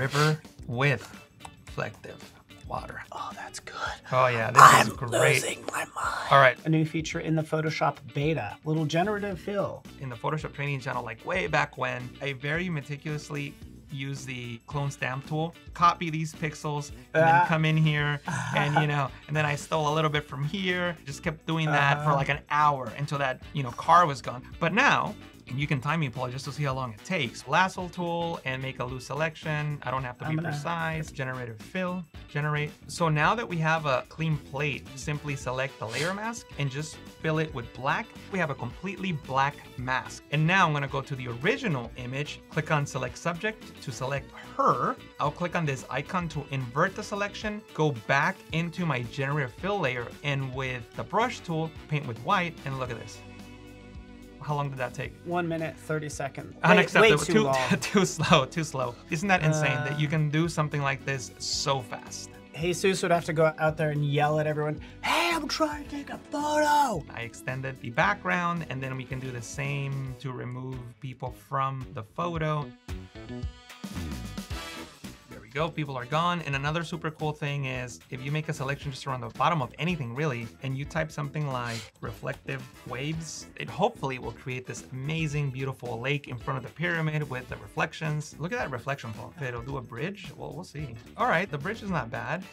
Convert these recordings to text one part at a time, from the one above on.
river with reflective water. Oh, that's good. Oh yeah, this I'm is great. losing my mind. All right, A new feature in the Photoshop beta, little generative fill. in the Photoshop training channel, like way back when, I very meticulously use the clone stamp tool, copy these pixels, and then Ah. come in here, and you know, and then I stole a little bit from here. Just kept doing that for Uh-huh. like an hour until that you know car was gone. But now. And you can timing pull it just to see how long it takes. Lasso tool and make a loose selection. I don't have to be I'm gonna- precise. Generative fill, generate. So now that we have a clean plate, simply select the layer mask and just fill it with black. We have a completely black mask. And now I'm gonna go to the original image, click on select subject to select her. I'll click on this icon to invert the selection, go back into my generative fill layer and with the brush tool, paint with white and look at this. How long did that take? One minute, 30 seconds. Unacceptable. way too, long. too slow. Too slow. Isn't that insane Uh. that you can do something like this so fast? Jesús would have to go out there and yell at everyone, hey, I'm trying to take a photo. I extended the background and then we can do the same to remove people from the photo. We go, people are gone. And another super cool thing is if you make a selection just around the bottom of anything really, and you type something like reflective waves, it hopefully will create this amazing, beautiful lake in front of the pyramid with the reflections. Look at that reflection point. If it'll do a bridge, well, we'll see. All right, the bridge is not bad.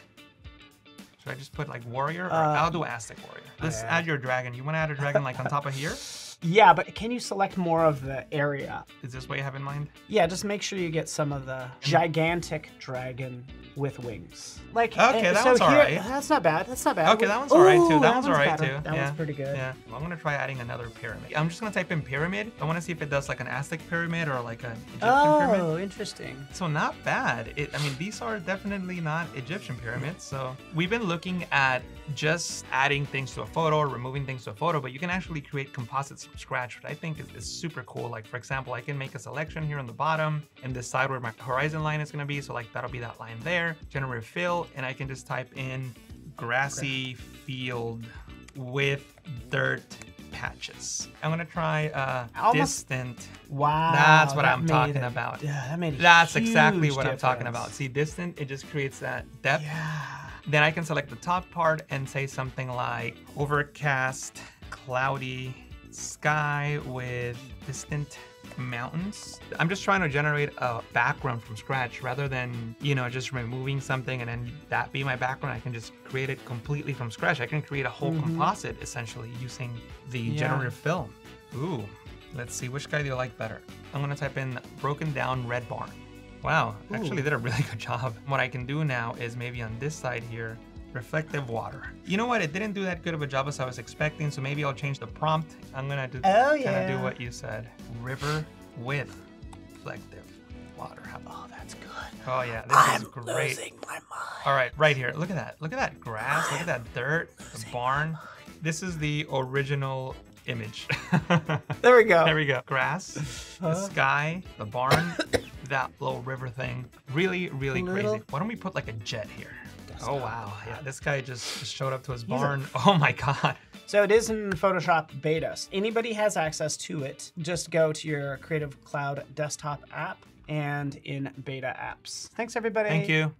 Should I just put like warrior? Or Uh, I'll do Aztec warrior. Let's yeah. add your dragon. You want to add a dragon like on top of here? Yeah, but can you select more of the area? Is this what you have in mind? Yeah, just make sure you get some of the gigantic dragon with wings. Like Okay, eh, that so one's here, alright. That's not bad. That's not bad. Okay, that one's alright too. Ooh, That one's alright better. too. That yeah. one's pretty good. Yeah. Well, I'm gonna try adding another pyramid. I'm just gonna type in pyramid. I want to see if it does like an Aztec pyramid or like an Egyptian pyramid. Oh, interesting. So not bad. It, I mean, these are definitely not Egyptian pyramids. So we've been looking at just adding things to a photo or removing things to a photo, but you can actually create composites scratch, which I think is, is super cool. Like for example, I can make a selection here on the bottom and decide where my horizon line is gonna be. So like that'll be that line there, generate fill, and I can just type in grassy field with dirt patches. I'm gonna try uh, Almost- distant Wow. That's what that I'm talking a- about. Yeah, that made That's exactly what I'm talking about. See, distant, it just creates that depth. Yeah. Then I can select the top part and say something like overcast, cloudy sky with distant mountains. I'm just trying to generate a background from scratch rather than, you know, just removing something and then that be my background. I can just create it completely from scratch. I can create a whole Mhm. composite essentially using the Yeah. generative fill. Ooh, let's see, which guy do you like better? I'm gonna type in broken down red barn. Wow, actually did a really good job. What I can do now is maybe on this side here, reflective water. You know what? It didn't do that good of a job as I was expecting, so maybe I'll change the prompt. I'm gonna do Oh, yeah. do what you said. River with reflective water. Oh, that's good. Oh yeah, this I'm is great. losing my mind. All right, right here. Look at that. Look at that grass. Look at that dirt. The barn. This is the original image. There we go. There we go. Grass, the sky, the barn, that little river thing. Really, really crazy. Why don't we put like a jet here? Oh wow, yeah, this guy just, just showed up to his barn. Oh my god. So it is in Photoshop beta. Anybody has access to it. Just go to your Creative Cloud desktop app and in beta apps. Thanks, everybody. Thank you.